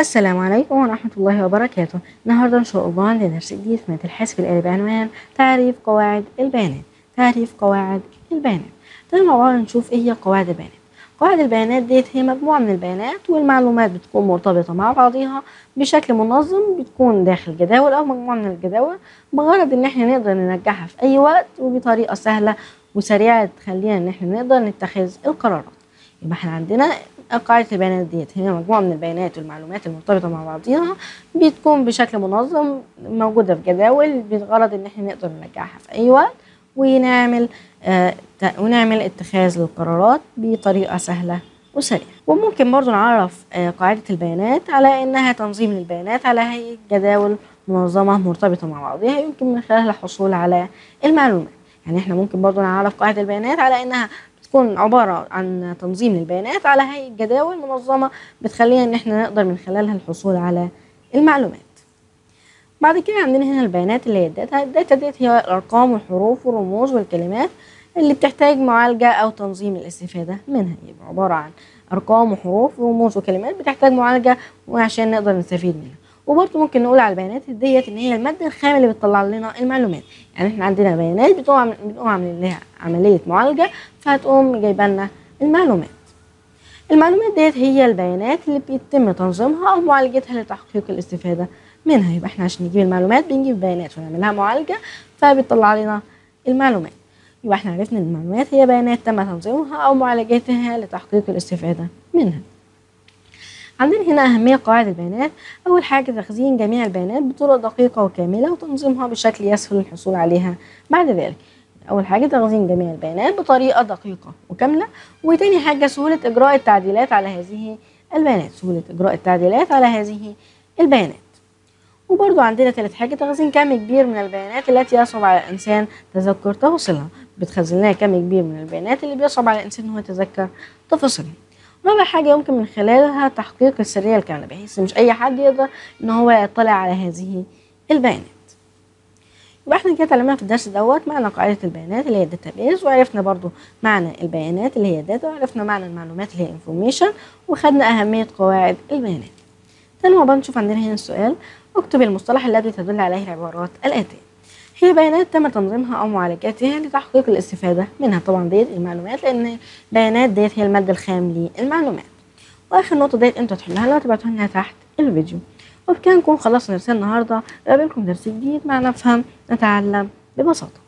السلام عليكم ورحمة الله وبركاته. النهاردة إن شاء الله عندنا درس جديد في الحاسب الآلي بعنوان تعريف قواعد البيانات. تعريف قواعد البيانات. تعالوا مع بعض نشوف إيه هي قواعد البيانات. قواعد البيانات ديت هي مجموعة من البيانات والمعلومات بتكون مرتبطة مع بعضها بشكل منظم بتكون داخل جداول أو مجموعة من الجداول. بغرض إن إحنا نقدر ننجحها في أي وقت وبطريقة سهلة وسريعة تخلينا إن إحنا نقدر نتخذ القرارات. يبقى إحنا عندنا قاعدة البيانات ديت. هي مجموعة من البيانات والمعلومات المرتبطة مع بعضها بتكون بشكل منظم موجودة في جداول بغرض إن إحنا نقدر ننجحها في أي وقت ونعمل آه ونعمل اتخاذ للقرارات بطريقة سهلة وسريعة. وممكن برضو نعرف آه قاعدة البيانات على إنها تنظيم للبيانات على هيئة جداول منظمة مرتبطة مع بعضها يمكن من خلالها الحصول على المعلومات. يعني إحنا ممكن برضو نعرف قاعدة البيانات على إنها تكون عبارة عن تنظيم للبيانات على هيئة جداول منظمة بتخلينا إن إحنا نقدر من خلالها الحصول على المعلومات. بعد كده عندنا هنا البيانات اللي هي ال data. ال data ديت هي الأرقام والحروف والرموز والكلمات اللي بتحتاج معالجة أو تنظيم الاستفادة منها. يبقى عبارة عن أرقام وحروف ورموز وكلمات بتحتاج معالجة وعشان نقدر نستفيد منها. وبرضه ممكن نقول على البيانات ديت إن هي المادة الخام اللي بتطلع لنا المعلومات. يعني إحنا عندنا بيانات بتقوم بنقوم عاملين لها عملية معالجة فهتقوم جايبة لنا المعلومات. المعلومات ديت هي البيانات اللي بيتم تنظيمها أو معالجتها لتحقيق الاستفادة منها. يبقى إحنا عشان نجيب المعلومات بنجيب بيانات ونعمل لها معالجة فبتطلع لنا المعلومات. يبقى إحنا عرفنا إن المعلومات هي بيانات تم تنظيمها أو معالجتها لتحقيق الاستفادة منها. عندنا هنا أهمية قواعد البيانات. أول حاجة تخزين جميع البيانات بطرق دقيقة وكاملة وتنظيمها بشكل يسهل الحصول عليها. بعد ذلك أول حاجة تخزين جميع البيانات بطريقة دقيقة وكاملة. وتاني حاجة سهولة إجراء التعديلات على هذه البيانات. سهولة إجراء التعديلات على هذه البيانات. وبرضو عندنا تالت حاجة تخزين كم كبير من البيانات التي يصعب على الإنسان تذكر تفاصيلها. بتخزن لنا كم كبير من البيانات اللي بيصعب على الإنسان هو يتذكر تفاصيلها. رابع حاجة يمكن من خلالها تحقيق السرية الكاملة بحيث مش أي حد يقدر إن هو يطلع على هذه البيانات. يبقى إحنا كده اتعلمنا في الدرس دوت معنى قاعدة البيانات اللي هي ال database وعرفنا برضو معنى البيانات اللي هي data وعرفنا معنى المعلومات اللي هي information وخدنا أهمية قواعد البيانات. تاني ما نشوف عندنا هنا السؤال اكتب المصطلح الذي تدل عليه العبارات الآتية. هي بيانات تم تنظيمها أو معالجتها لتحقيق الاستفادة منها. طبعا ديت المعلومات لأن البيانات ديت هي المادة الخام للمعلومات. وآخر نقطة ديت أنتوا تحلوها لو تبعتوها لنا تحت الفيديو. وبكده نكون خلصنا درسنا النهارده. قابلكم درس جديد. مع نفهم نتعلم ببساطة.